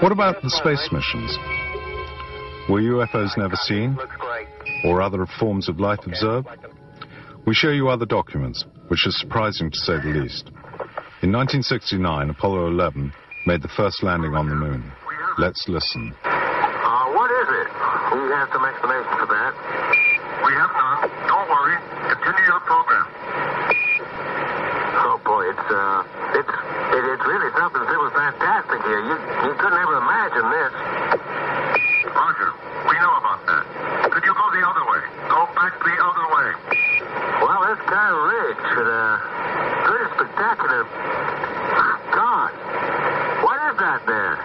What about the space missions? Were UFOs never seen? Or other forms of life observed? We show you other documents, which is surprising to say the least. In 1969, Apollo 11 made the first landing on the moon. Let's listen. Uh, what is it? We have some explanation for that. We have none. Don't worry. Continue your program. Oh boy, it's uh, it's it, it's really something that was fantastic here. You you couldn't ever imagine this. Roger. We know about that. Could you go the other way? Go back the other way. This guy Rich, uh, pretty spectacular. God, what is that there?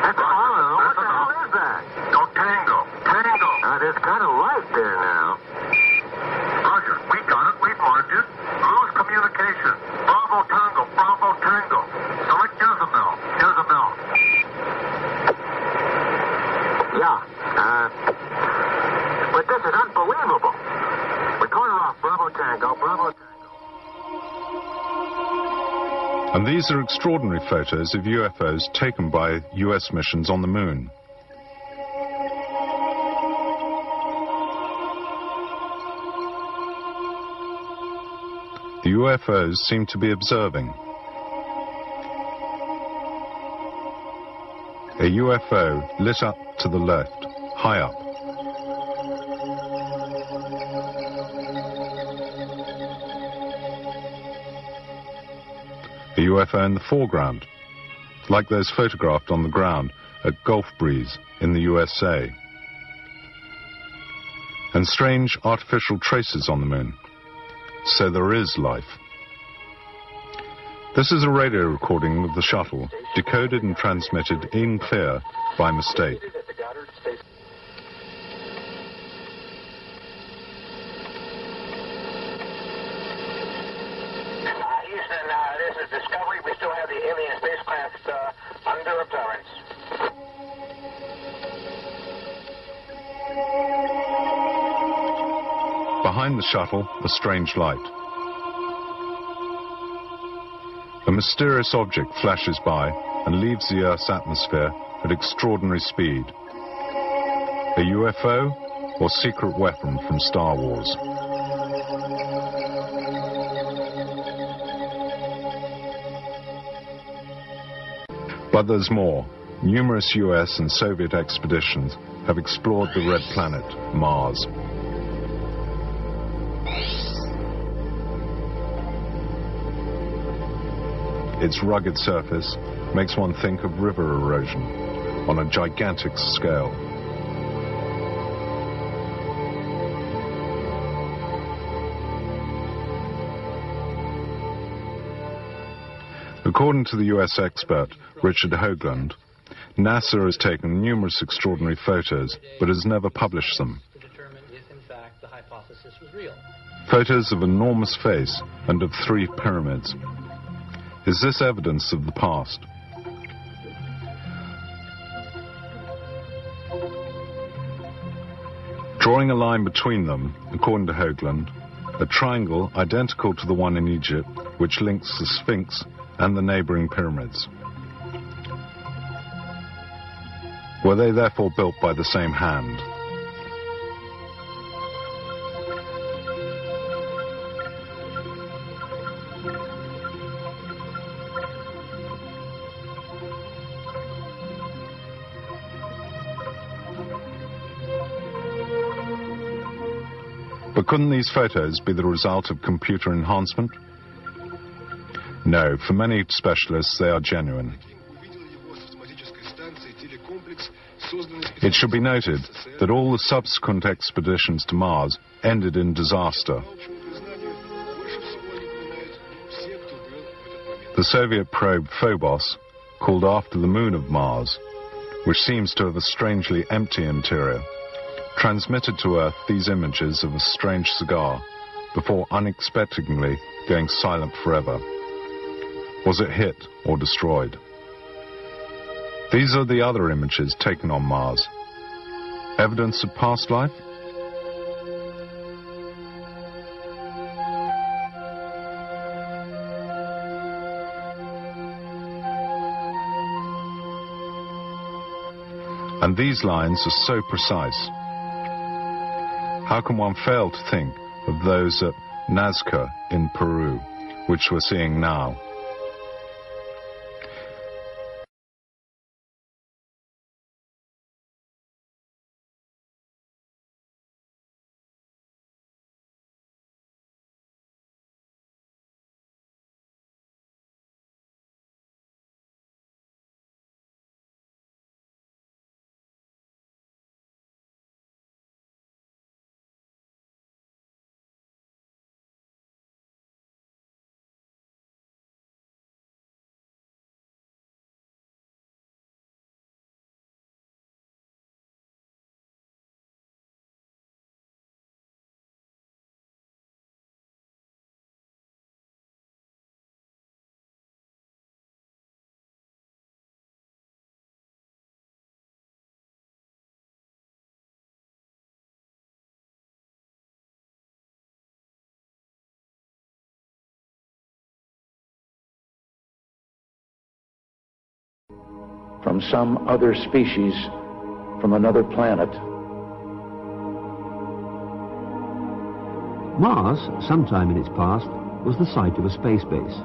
That's Roger. Apollo. What the hell is that? Go tango. Tango. Uh, there's kind of light there now. Roger. We got it. We've marked it. Lose communication. Bravo Tango. Bravo Tango. Select Jezebel. Jezebel. Yeah. Uh, but this is unbelievable. Bravo Tango. Bravo Tango. And these are extraordinary photos of UFOs taken by US missions on the moon. The UFOs seem to be observing. A UFO lit up to the left, high up. A UFO in the foreground, like those photographed on the ground at Gulf Breeze in the USA. And strange artificial traces on the moon. So there is life. This is a radio recording of the shuttle, decoded and transmitted in clear by mistake. Uh, Houston, uh, this is Discovery. We still have the alien spacecraft uh, under observance. Behind the shuttle, a strange light. A mysterious object flashes by and leaves the Earth's atmosphere at extraordinary speed. A UFO or secret weapon from Star Wars? But there's more. Numerous US and Soviet expeditions have explored the red planet, Mars. Its rugged surface makes one think of river erosion on a gigantic scale. According to the US expert Richard Hoagland, NASA has taken numerous extraordinary photos but has never published them. to determine if, in fact, the hypothesis was real. Photos of enormous face and of three pyramids. Is this evidence of the past? Drawing a line between them, according to Hoagland, a triangle identical to the one in Egypt, which links the Sphinx and the neighboring pyramids. Were they therefore built by the same hand? But couldn't these photos be the result of computer enhancement? No, for many specialists they are genuine. It should be noted that all the subsequent expeditions to Mars ended in disaster. The Soviet probe Phobos, called after the moon of Mars, which seems to have a strangely empty interior, transmitted to Earth these images of a strange cigar before unexpectedly going silent forever. Was it hit or destroyed? These are the other images taken on Mars. Evidence of past life? And these lines are so precise. How can one fail to think of those at Nazca in Peru, which we're seeing now? From some other species from another planet. Mars, sometime in its past, was the site of a space base.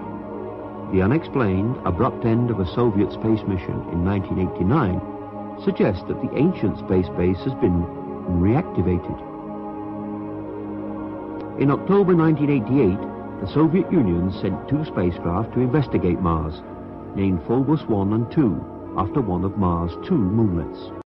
The unexplained, abrupt end of a Soviet space mission in 1989 suggests that the ancient space base has been reactivated. In October 1988, the Soviet Union sent two spacecraft to investigate Mars, named Phobos 1 and 2, after one of Mars' two moonlets.